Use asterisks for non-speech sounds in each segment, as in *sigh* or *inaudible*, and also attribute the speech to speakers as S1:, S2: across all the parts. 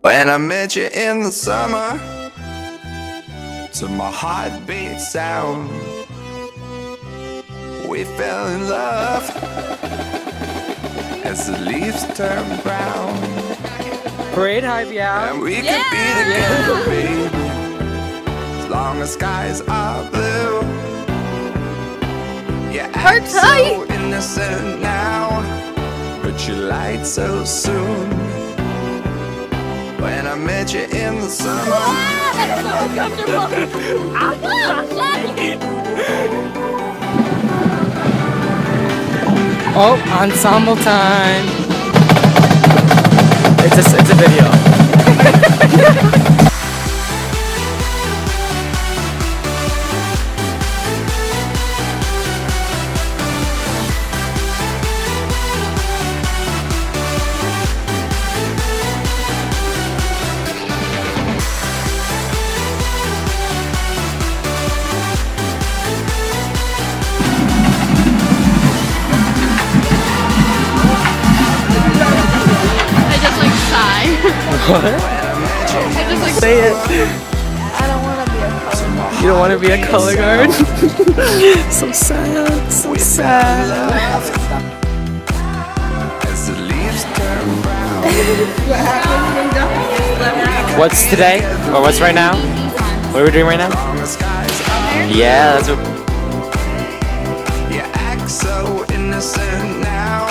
S1: When I met you in the summer, to my heartbeat sound, we fell in love as the leaves turn brown.
S2: Parade hype, yeah.
S1: And we could be together, baby, as long as skies are blue. You act so
S3: tight.
S1: innocent now, but you lied so soon. When I met you in the summer.
S2: Oh, ensemble time. It's a, it's a video. *laughs*
S3: sigh. I just like
S2: Say it.
S3: I don't want to be a color.
S2: You don't want to be a color guard? *laughs* so sad. So sad.
S1: As the leaves turn brown.
S2: What's today? Or what's right now? What are we doing right now?
S1: long as skies are
S2: Yeah, that's what.
S1: You act so innocent now,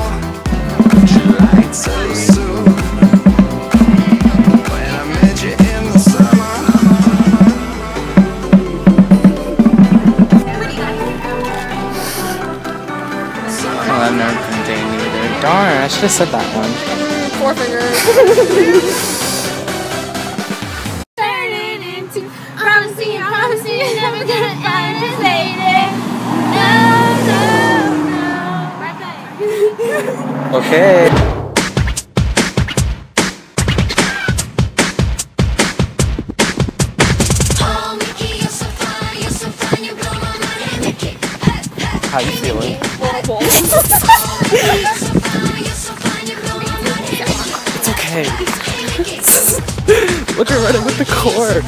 S2: Darn, I should have said that one.
S3: Four fingers. Turning into promising, promising, never gonna find this lady. No, no, no.
S2: Okay. How you feeling? *laughs* Okay. *laughs* Look, we're running with the cord.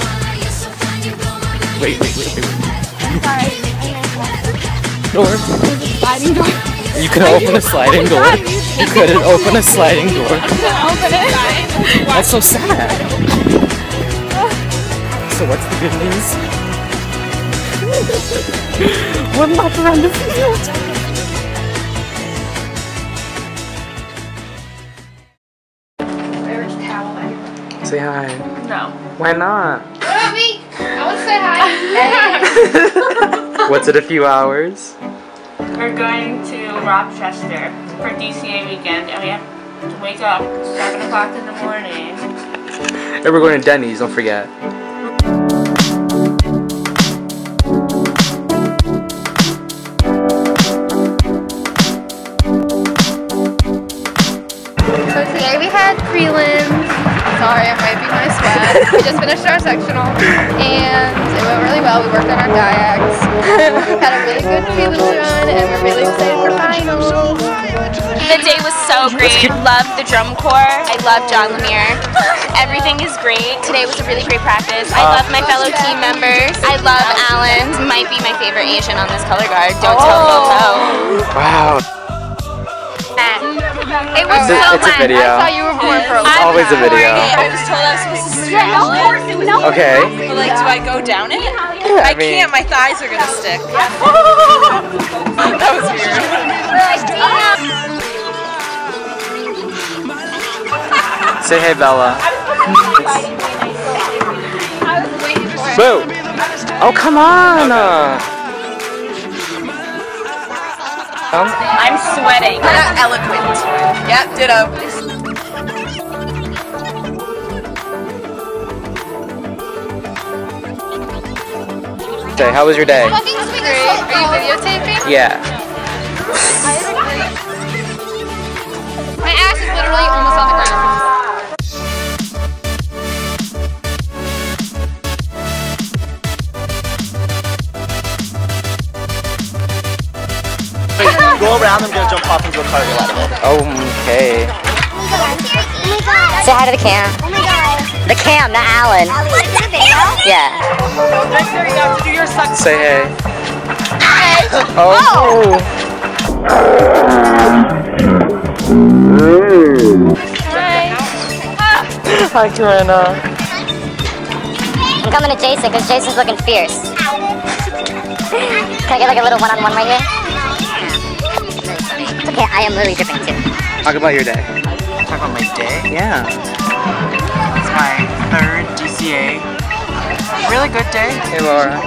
S2: Wait, wait, wait, wait. Door.
S3: Sliding door.
S2: You could open a sliding door. Oh you couldn't open a sliding door.
S3: Open it.
S2: That's so sad. So what's the good news? *laughs* One lap around the field. Say hi.
S3: No.
S2: Why not?
S3: I want to say hi. *laughs*
S2: What's it a few hours?
S4: We're going to Rochester for DCA weekend, and we have to wake up 7 o'clock in the morning.
S2: And we're going to Denny's, don't forget.
S3: We just finished our sectional and it went really well. We worked on our kayaks. *laughs* had a really good prelims run and we're really excited for finals.
S5: The day was so great. Love the drum corps. I love John Lemire. *laughs* Everything is great. Today was a really great practice. I love my fellow team members. I love Allen. Might be my favorite Asian on this color guard. Don't tell Momo. Oh.
S2: Wow.
S5: It was
S2: It's a-
S5: so
S2: it's a video.
S3: I thought you were born for a
S2: It's always a video.
S4: I was told I was supposed to sit
S5: Yeah, no, no.
S2: Okay.
S4: But like, do I go down it?
S2: I
S4: I
S2: mean-
S4: can't. My thighs are gonna stick. *laughs* that was weird.
S2: Say hey, Bella. *laughs* Boo! Oh, come on! Uh,
S4: I'm sweating. eloquent. Yep, ditto.
S2: say, how was your day?
S3: Are you videotaping?
S2: Yeah.
S3: My ass is literally almost on the ground. *laughs*
S6: Go around, I'm gonna jump off into a car and get out it.
S2: Okay.
S6: Say hi to the cam.
S7: Oh my god.
S6: The cam, not Allen.
S7: What's the video?
S6: Yeah.
S2: Say hey. Oh. Hi, Corinna.
S6: I'm coming to Jason because Jason's looking fierce. Can I get like a little one-on-one right here? It's okay, I am literally dripping too.
S2: Talk about your day.
S8: Talk about my day.
S2: Yeah.
S8: It's my third DCA. Really good day.
S2: Hey, Laura.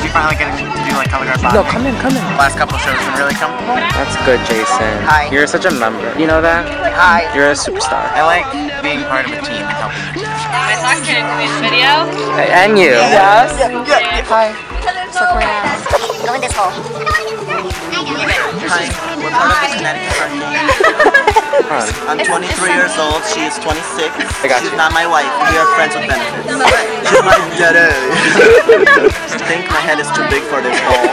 S8: We finally getting to do like color guard
S2: No,
S8: boxing.
S2: come in, come in.
S8: Last couple shows been really comfortable.
S2: That's good, Jason.
S8: Hi.
S2: You're such a member. You know that?
S8: Hi.
S2: You're a superstar.
S8: I like being part of a team and helping each other.
S4: I talked to in this video.
S2: And you. Yes. Hi.
S6: Go in this hole.
S9: Hi, we're part of the Connecticut Heart I'm 23 years old. She is 26.
S2: I got
S9: She's
S2: you.
S9: not my wife. We are friends with benefits. She's my *laughs* daddy. I think my head is too big for this hole.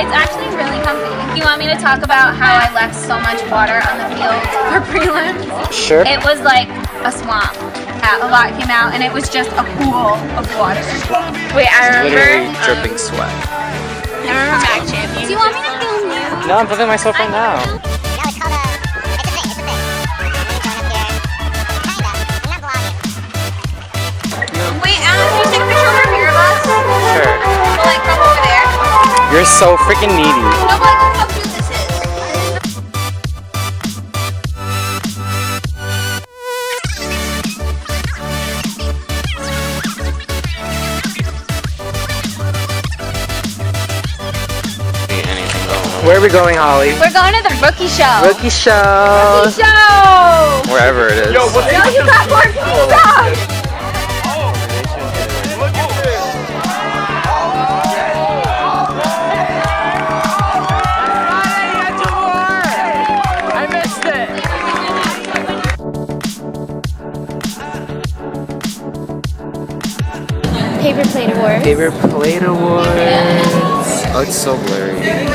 S5: It's actually really comfy. You want me to talk about how I left so much water on the field for *laughs* prelims?
S2: Sure.
S5: It was like a swamp. Uh, A lot came out and it was just a pool of water. Wait, I
S2: Literally dripping sweat.
S5: I remember Mag Champions. Do you want me to film you?
S2: No, I'm filming myself right now.
S6: No, it's called a. It's a thing. It's a thing. Kinda. I'm not vlogging.
S5: Wait, Allen, can you take a picture over here of us?
S2: Sure.
S5: Well, like from over there.
S2: You're so freaking needy.
S5: No,
S2: Where are we going, Holly?
S5: We're going to the rookie show.
S2: Rookie show.
S5: Rookie show.
S2: Wherever it is.
S5: No, you got more pizza.
S2: I.
S5: Paper plate awards.
S2: Favorite plate awards. Oh, it's so blurry.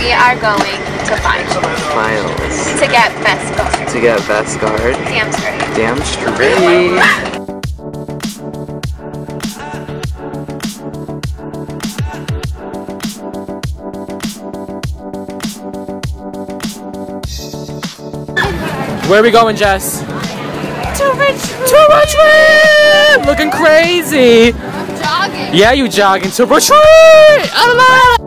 S5: We are going to finals
S2: Finals.
S5: to get best guard.
S2: To get best guard.
S5: Damn straight.
S2: Damn straight. Where are we going, Jess? To Richmond. To Richmond! Looking crazy.
S3: Jogging.
S2: Yeah, you jogging to Richmond.